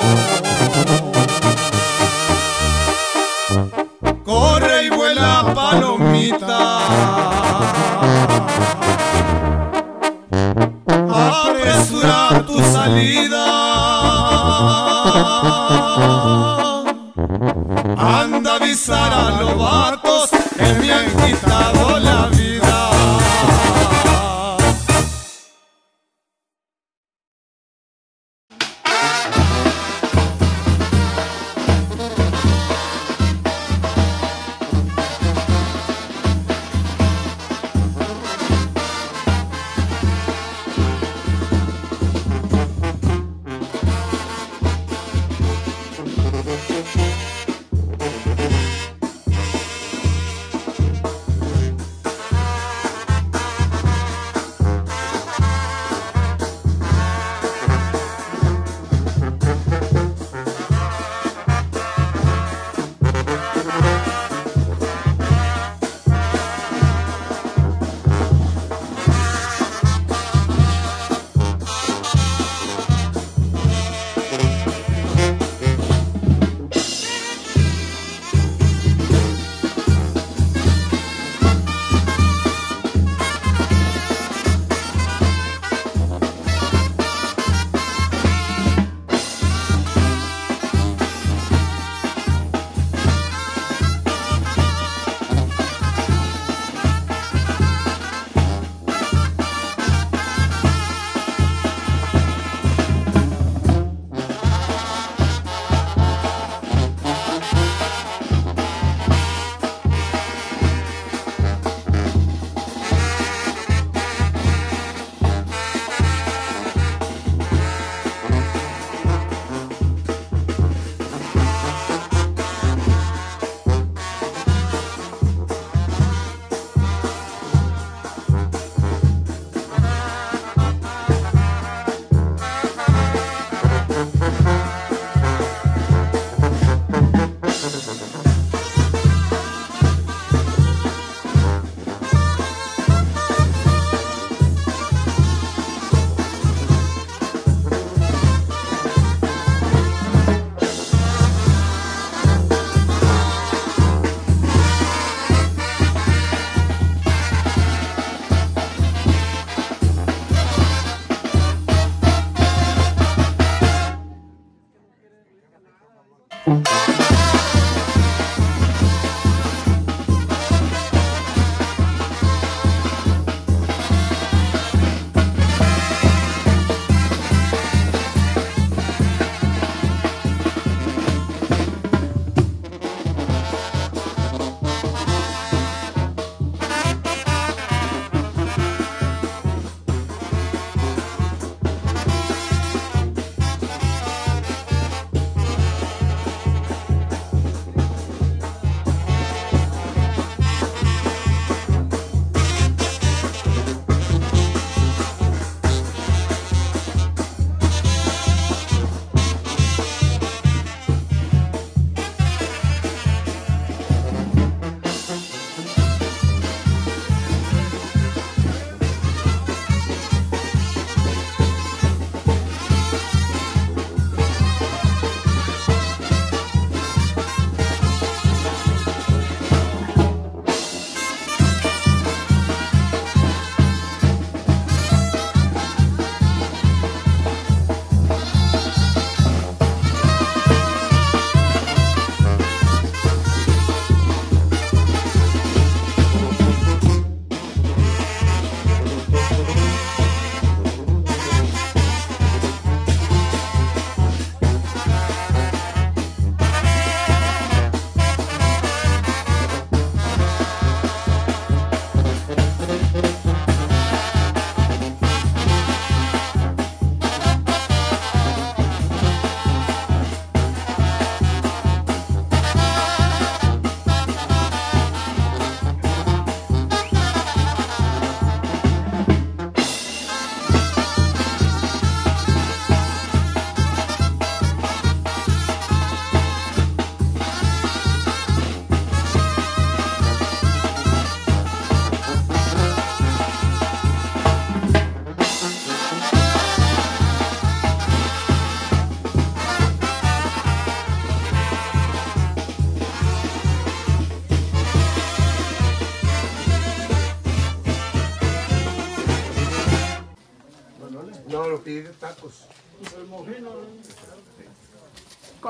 Oh,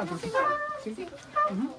것 같아. 지금? 응?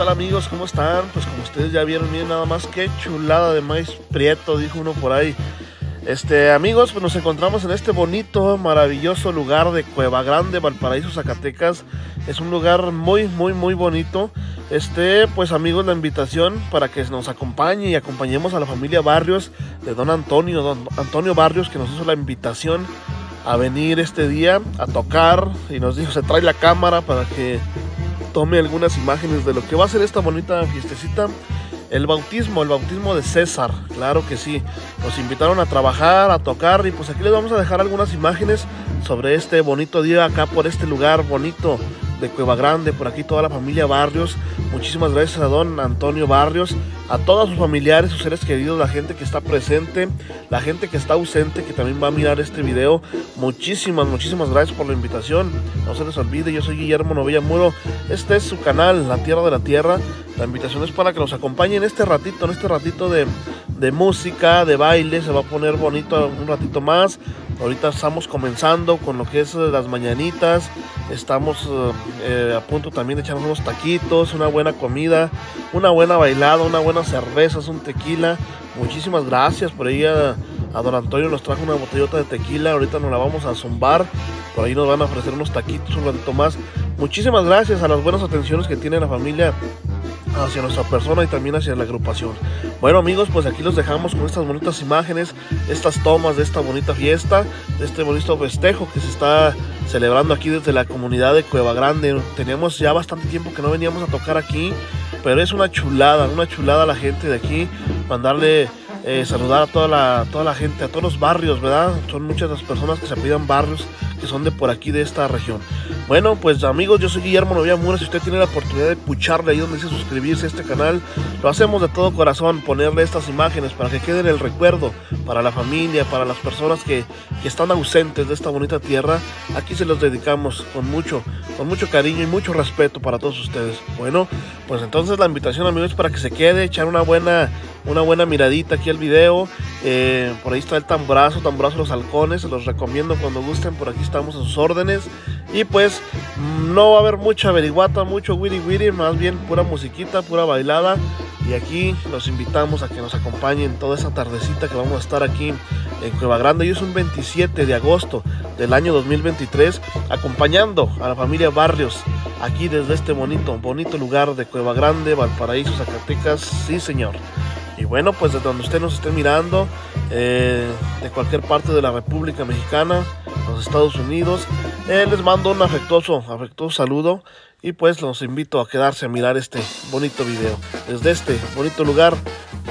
Tal amigos? ¿Cómo están? Pues como ustedes ya vieron, bien nada más que chulada de maíz prieto, dijo uno por ahí. Este, amigos, pues nos encontramos en este bonito, maravilloso lugar de Cueva Grande, Valparaíso, Zacatecas. Es un lugar muy, muy, muy bonito. Este, pues amigos, la invitación para que nos acompañe y acompañemos a la familia Barrios de don Antonio, Antonio Barrios, que nos hizo la invitación a venir este día a tocar y nos dijo, se trae la cámara para que tome algunas imágenes de lo que va a ser esta bonita fiestecita. El bautismo, el bautismo de César, claro que sí. Nos invitaron a trabajar, a tocar y pues aquí les vamos a dejar algunas imágenes sobre este bonito día acá por este lugar bonito de Cueva Grande, por aquí toda la familia Barrios. Muchísimas gracias a don Antonio Barrios, a todos sus familiares, sus seres queridos, la gente que está presente, la gente que está ausente, que también va a mirar este video. Muchísimas, muchísimas gracias por la invitación. No se les olvide, yo soy Guillermo Novilla Muro. Este es su canal, La Tierra de la Tierra. La invitación es para que nos acompañen este ratito, en este ratito de, música, de baile. Se va a poner bonito un ratito más. Ahorita estamos comenzando con lo que es las mañanitas. Estamos eh, a punto también de echar unos taquitos, una buena comida, una buena bailada, una buena cerveza, un tequila. Muchísimas gracias por ahí a, a, don Antonio nos trajo una botellota de tequila. Ahorita nos la vamos a zumbar. Por ahí nos van a ofrecer unos taquitos un ratito más. Muchísimas gracias a las buenas atenciones que tiene la familia hacia nuestra persona y también hacia la agrupación. Bueno amigos, pues aquí los dejamos con estas bonitas imágenes, estas tomas de esta bonita fiesta, de este bonito festejo que se está celebrando aquí desde la comunidad de Cueva Grande. Teníamos ya bastante tiempo que no veníamos a tocar aquí, pero es una chulada, una chulada la gente de aquí, mandarle eh, saludar a toda la, toda la gente, a todos los barrios, ¿verdad? Son muchas las personas que se pidan barrios que son de por aquí, de esta región. Bueno, pues amigos, yo soy Guillermo Novia Mura. Si usted tiene la oportunidad de pucharle ahí donde dice suscribirse a este canal, lo hacemos de todo corazón, ponerle estas imágenes para que quede en el recuerdo para la familia, para las personas que, que están ausentes de esta bonita tierra. Aquí se los dedicamos con mucho, con mucho cariño y mucho respeto para todos ustedes. Bueno, pues entonces la invitación, amigos, para que se quede, echar una buena una buena miradita aquí al video. Eh, por ahí está el tambrazo, tambrazo los halcones, se los recomiendo cuando gusten, por aquí estamos a sus órdenes. Y pues no va a haber mucha averiguata, mucho wiri wiri, más bien pura musiquita, pura bailada. Y aquí los invitamos a que nos acompañen toda esa tardecita que vamos a estar aquí en Cueva Grande. Y es un 27 de agosto del año 2023, acompañando a la familia Barrios aquí desde este bonito, bonito lugar de Cueva Grande, Valparaíso, Zacatecas. Sí, señor. Y bueno, pues de donde usted nos esté mirando, eh, de cualquier parte de la República Mexicana, los Estados Unidos, eh, les mando un afectuoso, afectuoso saludo y pues los invito a quedarse a mirar este bonito video desde este bonito lugar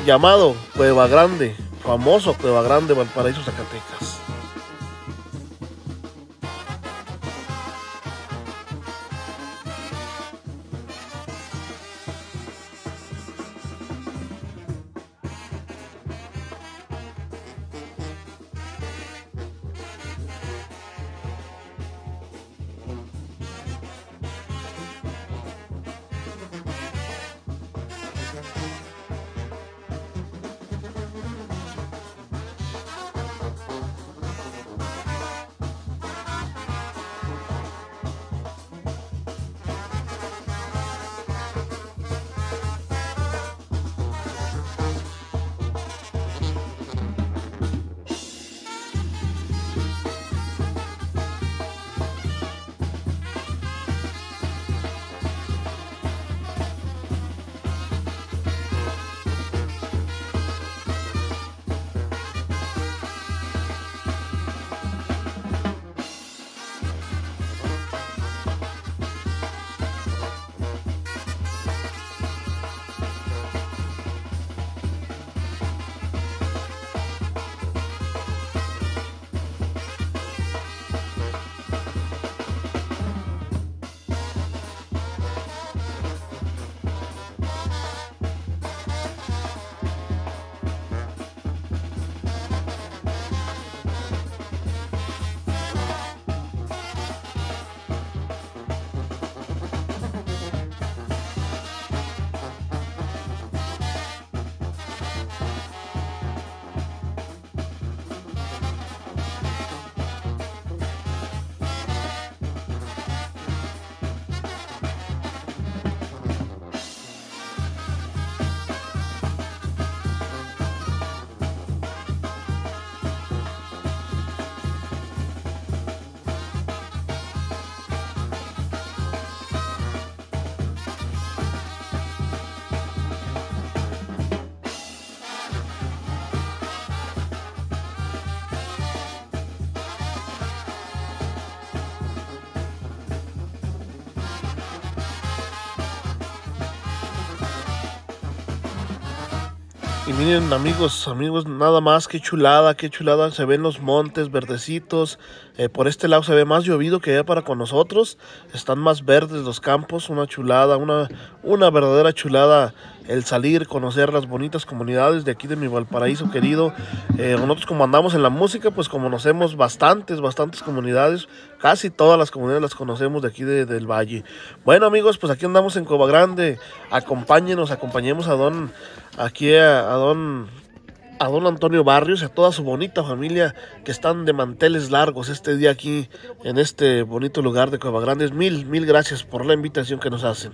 llamado Cueva Grande, famoso Cueva Grande, Valparaíso, Zacatecas. Amigos, amigos, nada más, qué chulada, qué chulada, se ven los montes verdecitos, eh, por este lado se ve más llovido que allá para con nosotros, están más verdes los campos, una chulada, una, una verdadera chulada el salir, conocer las bonitas comunidades de aquí de mi Valparaíso querido. Eh, nosotros como andamos en la música, pues conocemos bastantes, bastantes comunidades, casi todas las comunidades las conocemos de aquí del valle. Bueno amigos, pues aquí andamos en Cova Grande, acompáñenos, acompañemos a don aquí a, don a don Antonio Barrios y a toda su bonita familia que están de manteles largos este día aquí en este bonito lugar de Cueva Grandes. Mil, mil gracias por la invitación que nos hacen.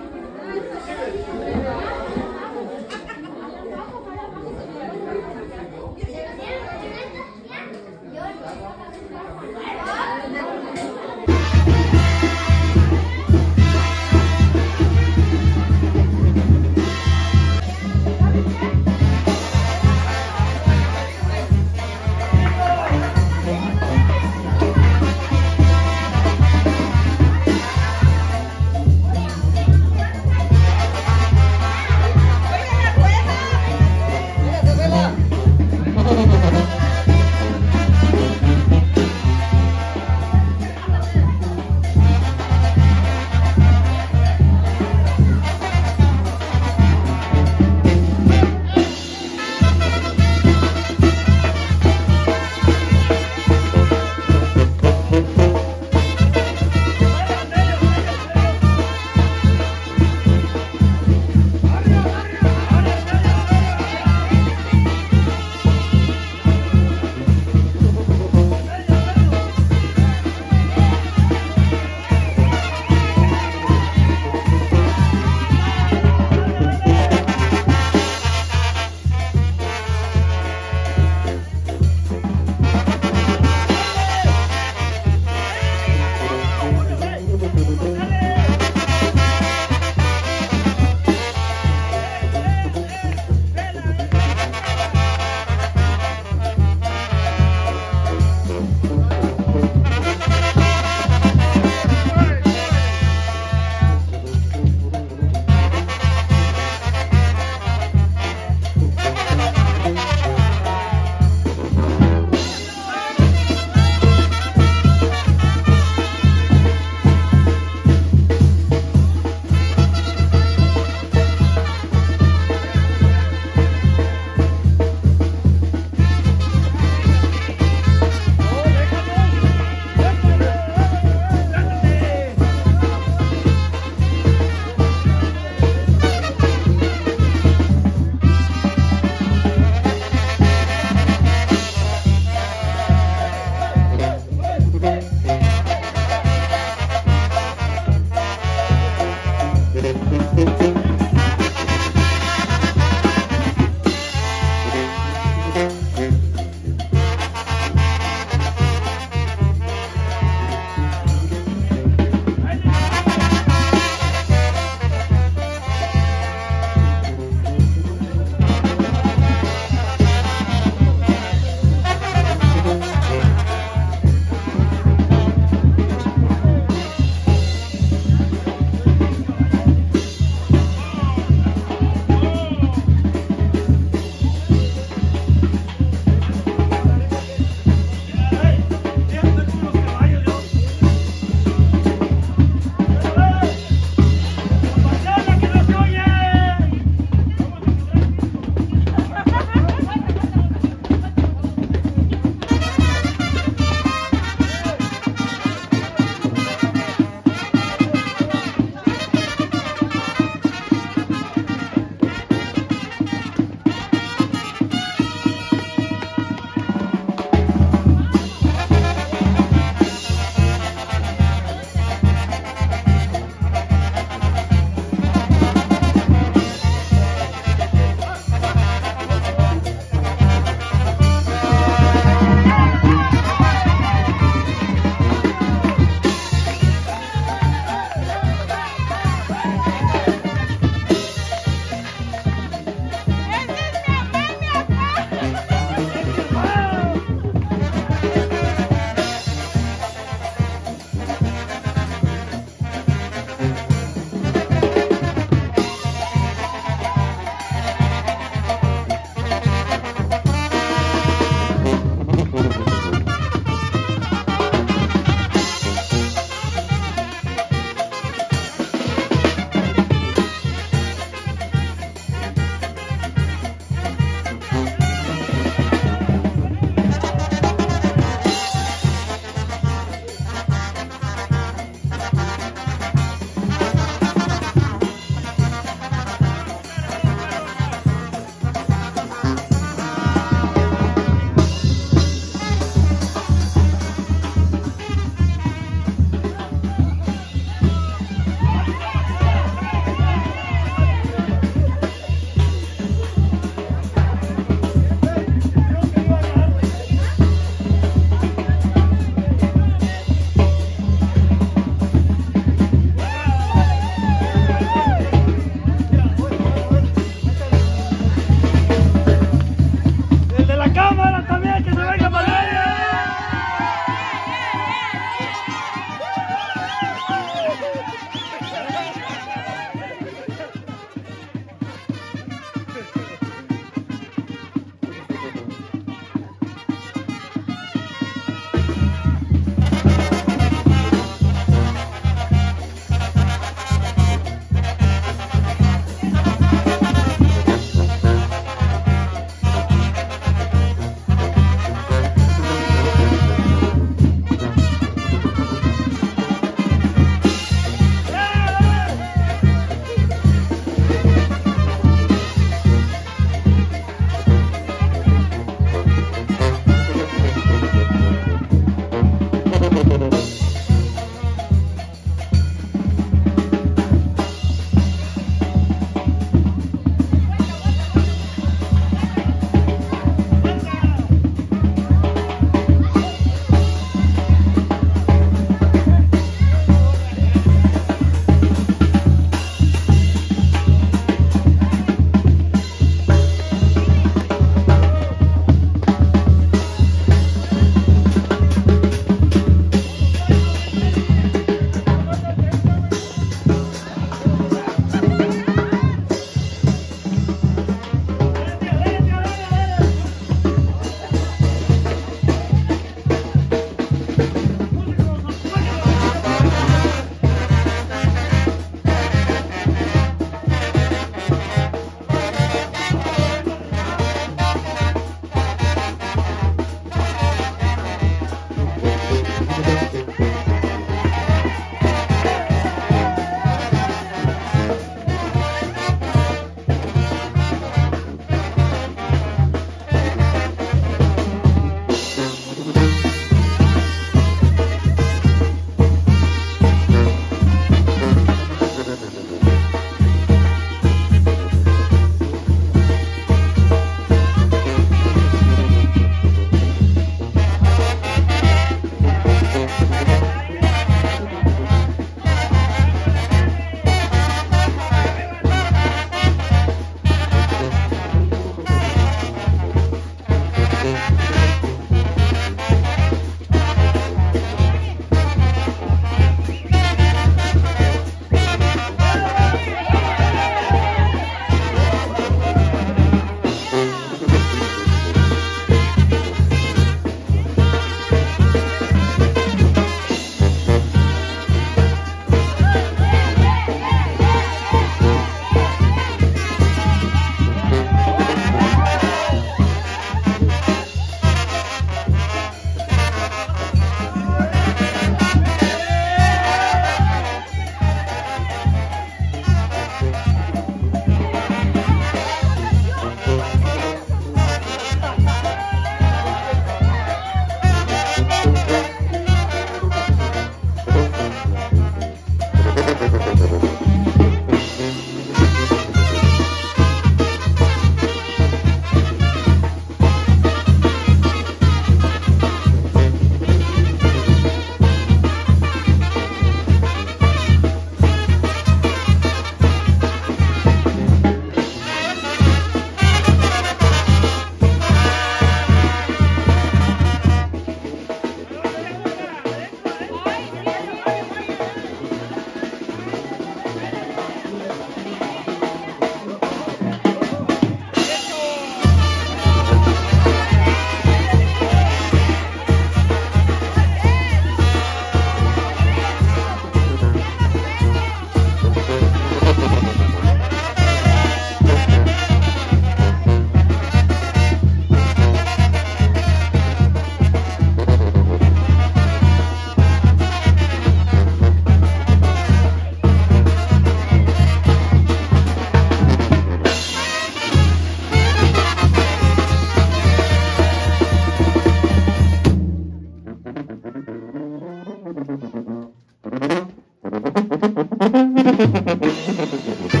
フフフフ。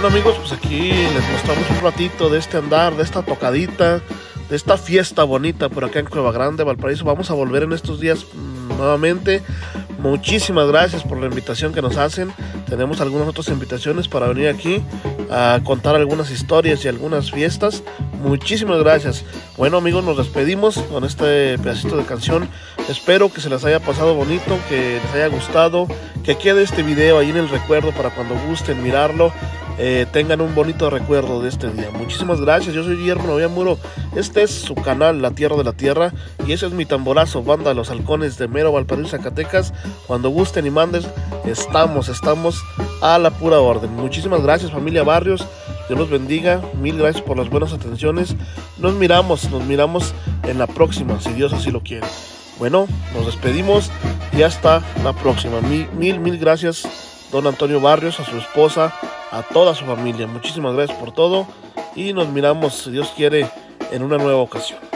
Bueno amigos, pues aquí les mostramos un ratito de este andar, de esta tocadita, de esta fiesta bonita por acá en Cueva Grande, Valparaíso. Vamos a volver en estos días mm, nuevamente. Muchísimas gracias por la invitación que nos hacen. Tenemos algunas otras invitaciones para venir aquí a contar algunas historias y algunas fiestas. Muchísimas gracias. Bueno amigos, nos despedimos con este pedacito de canción. Espero que se les haya pasado bonito, que les haya gustado, que quede este video ahí en el recuerdo para cuando gusten mirarlo. Eh, tengan un bonito recuerdo de este día. Muchísimas gracias, yo soy Guillermo Novia Muro. Este es su canal, La Tierra de la Tierra. Y ese es mi tamborazo, banda Los Halcones de Mero, Valparaíso, Zacatecas. Cuando gusten y mandes, estamos, estamos a la pura orden. Muchísimas gracias, familia Barrios. Dios los bendiga. Mil gracias por las buenas atenciones. Nos miramos, nos miramos en la próxima, si Dios así lo quiere. Bueno, nos despedimos y hasta la próxima. Mil, mil, mil gracias, don Antonio Barrios, a su esposa, a toda su familia. Muchísimas gracias por todo y nos miramos, si Dios quiere, en una nueva ocasión.